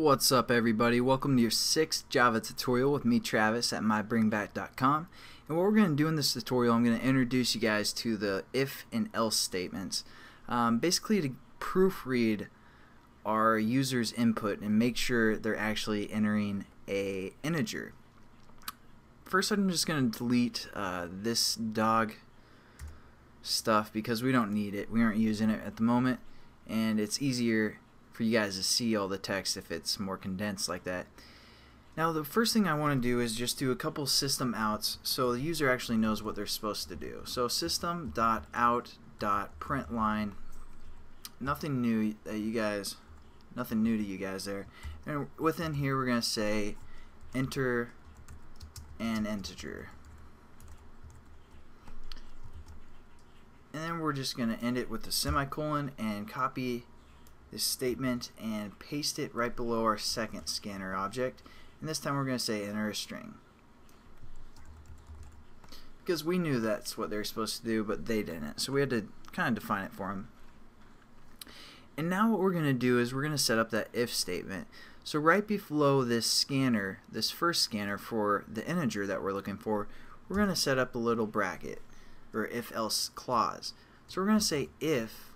What's up everybody? Welcome to your sixth Java tutorial with me Travis at mybringback.com and what we're going to do in this tutorial I'm going to introduce you guys to the if and else statements um, basically to proofread our users input and make sure they're actually entering a integer. First I'm just going to delete uh, this dog stuff because we don't need it. We aren't using it at the moment and it's easier for you guys to see all the text if it's more condensed like that. Now the first thing I want to do is just do a couple system outs so the user actually knows what they're supposed to do. So system.out.println nothing new that you guys nothing new to you guys there. And within here we're going to say enter an integer. And then we're just going to end it with a semicolon and copy this statement and paste it right below our second scanner object. And this time we're going to say enter a string. Because we knew that's what they were supposed to do, but they didn't. So we had to kind of define it for them. And now what we're going to do is we're going to set up that if statement. So right below this scanner, this first scanner for the integer that we're looking for, we're going to set up a little bracket or if else clause. So we're going to say if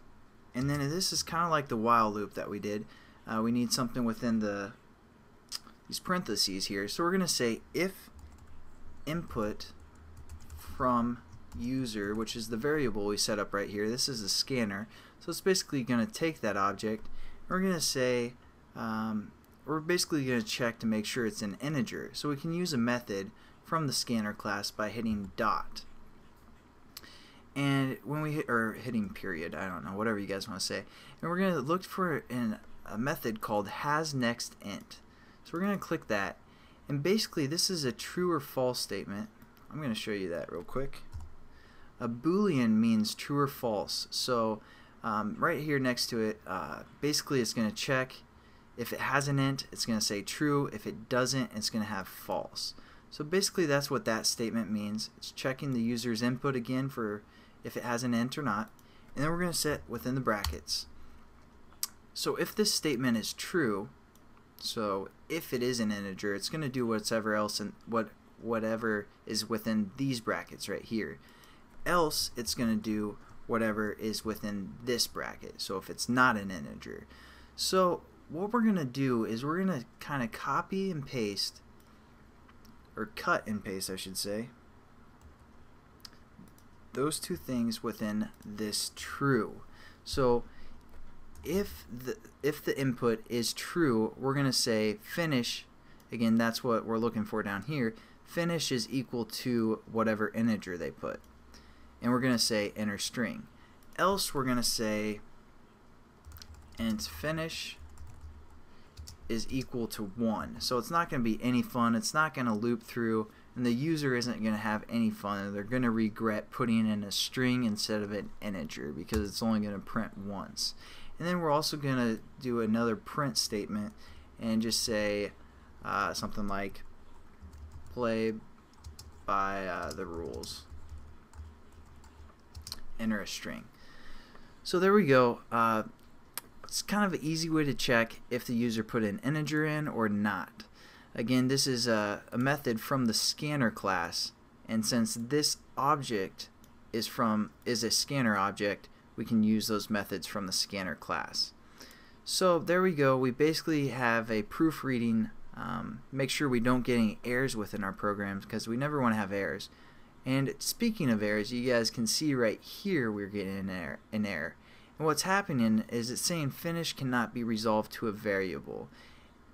and then this is kind of like the while loop that we did. Uh, we need something within the these parentheses here. So we're going to say if input from user, which is the variable we set up right here. This is a scanner. So it's basically going to take that object. We're going to say, um, we're basically going to check to make sure it's an integer. So we can use a method from the scanner class by hitting dot and when we hit or hitting period I don't know whatever you guys want to say and we're gonna look for an, a method called has next int. So we're gonna click that and basically this is a true or false statement. I'm gonna show you that real quick. A boolean means true or false so um, right here next to it uh, basically it's gonna check if it has an int it's gonna say true if it doesn't it's gonna have false. So basically that's what that statement means. It's checking the user's input again for if it has an int or not, and then we're going to set within the brackets. So if this statement is true, so if it is an integer, it's going to do whatever else and what whatever is within these brackets right here. Else, it's going to do whatever is within this bracket. So if it's not an integer. So what we're going to do is we're going to kind of copy and paste, or cut and paste I should say, those two things within this true. So if the if the input is true, we're going to say finish. Again, that's what we're looking for down here. Finish is equal to whatever integer they put. And we're going to say enter string. Else we're going to say int finish is equal to 1. So it's not going to be any fun. It's not going to loop through and the user isn't going to have any fun. They're going to regret putting in a string instead of an integer because it's only going to print once. And then we're also going to do another print statement and just say uh, something like play by uh, the rules. Enter a string. So there we go. Uh, it's kind of an easy way to check if the user put an integer in or not. Again, this is a, a method from the scanner class, and since this object is from is a scanner object, we can use those methods from the scanner class. So there we go. We basically have a proofreading. Um, make sure we don't get any errors within our programs because we never want to have errors. And speaking of errors, you guys can see right here we're getting an error. An error. And what's happening is it's saying finish cannot be resolved to a variable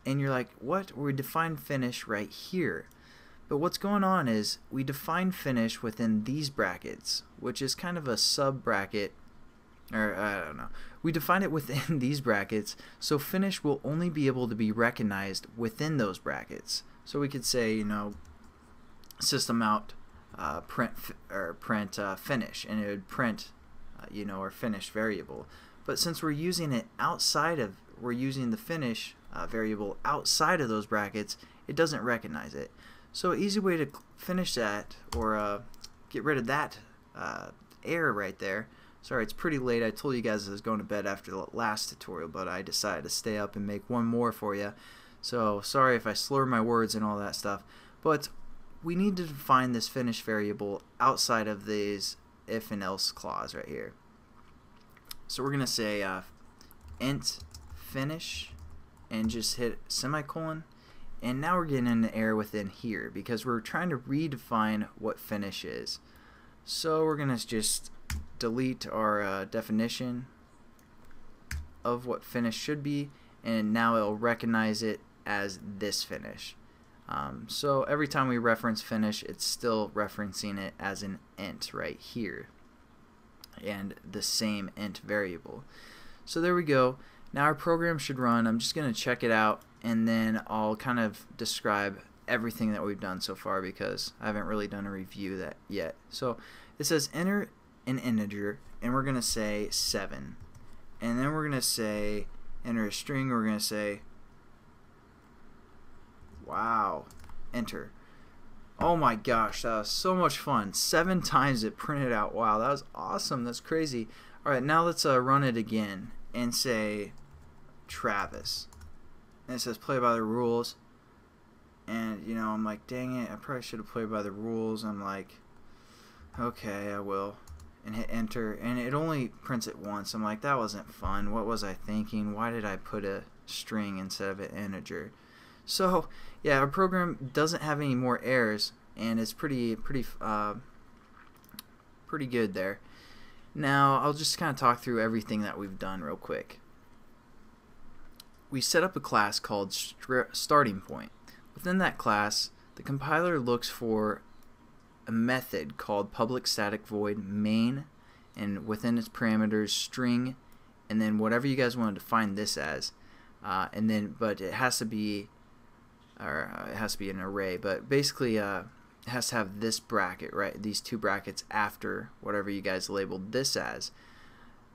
and you're like, what? We define finish right here. But what's going on is we define finish within these brackets, which is kind of a sub bracket, or I don't know. We define it within these brackets, so finish will only be able to be recognized within those brackets. So we could say, you know, system out uh, print or print uh, finish, and it would print, uh, you know, our finish variable. But since we're using it outside of, we're using the finish uh, variable outside of those brackets, it doesn't recognize it. So easy way to finish that or uh, get rid of that uh, error right there Sorry, it's pretty late. I told you guys I was going to bed after the last tutorial, but I decided to stay up and make one more for you. So sorry if I slur my words and all that stuff. But we need to define this finish variable outside of these if and else clause right here. So we're going to say uh, int finish and just hit semicolon. And now we're getting an error within here because we're trying to redefine what finish is. So we're going to just delete our uh, definition of what finish should be and now it'll recognize it as this finish. Um, so every time we reference finish it's still referencing it as an int right here and the same int variable. So there we go. Now our program should run. I'm just going to check it out and then I'll kind of describe everything that we've done so far because I haven't really done a review that yet. So it says enter an integer and we're going to say 7 and then we're going to say enter a string we're going to say wow enter. Oh my gosh that was so much fun. Seven times it printed out. Wow that was awesome. That's crazy. Alright now let's uh, run it again and say Travis. And it says play by the rules. And you know I'm like dang it I probably should have played by the rules. I'm like okay I will. And hit enter and it only prints it once. I'm like that wasn't fun. What was I thinking? Why did I put a string instead of an integer? So yeah our program doesn't have any more errors and it's pretty pretty uh, pretty good there. Now I'll just kind of talk through everything that we've done real quick we set up a class called starting point. Within that class the compiler looks for a method called public static void main and within its parameters string and then whatever you guys want to define this as. Uh, and then but it has to be or uh, it has to be an array but basically uh, it has to have this bracket right? These two brackets after whatever you guys labeled this as.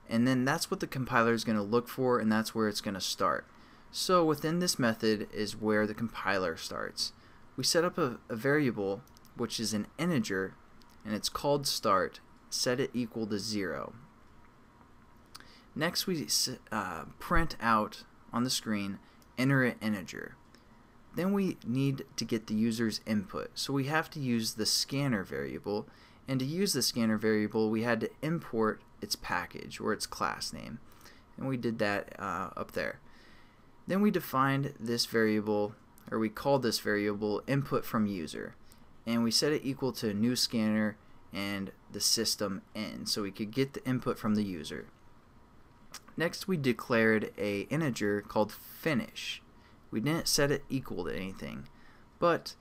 And then that's what the compiler is going to look for and that's where it's going to start so within this method is where the compiler starts we set up a, a variable which is an integer, and it's called start, set it equal to 0. Next we uh, print out on the screen enter an integer. Then we need to get the user's input. So we have to use the scanner variable and to use the scanner variable we had to import its package or its class name and we did that uh, up there. Then we defined this variable or we called this variable input from user and we set it equal to new scanner and the system in so we could get the input from the user. Next we declared a integer called finish. We didn't set it equal to anything but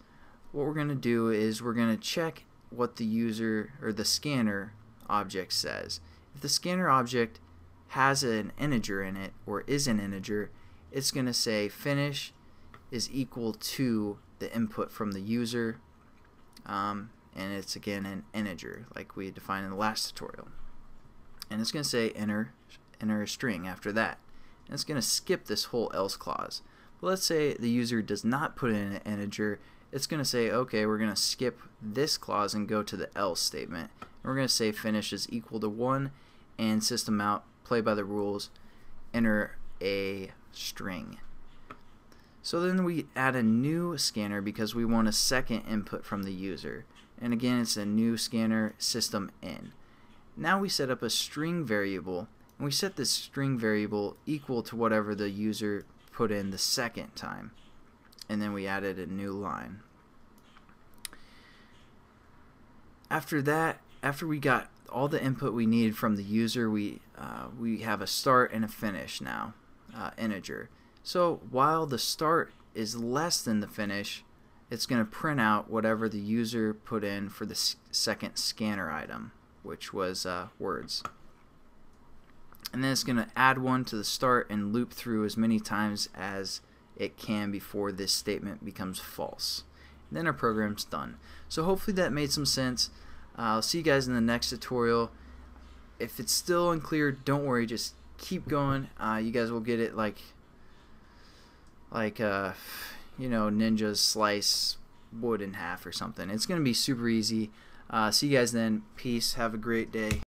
what we're going to do is we're going to check what the user or the scanner object says. If the scanner object has an integer in it or is an integer it's going to say finish is equal to the input from the user. Um, and it's again an integer like we defined in the last tutorial. And it's going to say enter enter a string after that. And it's going to skip this whole else clause. But let's say the user does not put in an integer. It's going to say okay we're going to skip this clause and go to the else statement. And we're going to say finish is equal to 1 and system out play by the rules enter a string so then we add a new scanner because we want a second input from the user. And again, it's a new scanner system in. Now we set up a string variable and we set this string variable equal to whatever the user put in the second time. And then we added a new line. After that, after we got all the input we needed from the user, we uh, we have a start and a finish now, uh, integer. So while the start is less than the finish, it's going to print out whatever the user put in for the second scanner item, which was uh, words. And then it's going to add one to the start and loop through as many times as it can before this statement becomes false. And then our program's done. So hopefully that made some sense. Uh, I'll see you guys in the next tutorial. If it's still unclear, don't worry, just keep going. Uh, you guys will get it like like uh, you know ninjas slice wood in half or something. It's gonna be super easy. Uh, see you guys then. Peace. Have a great day.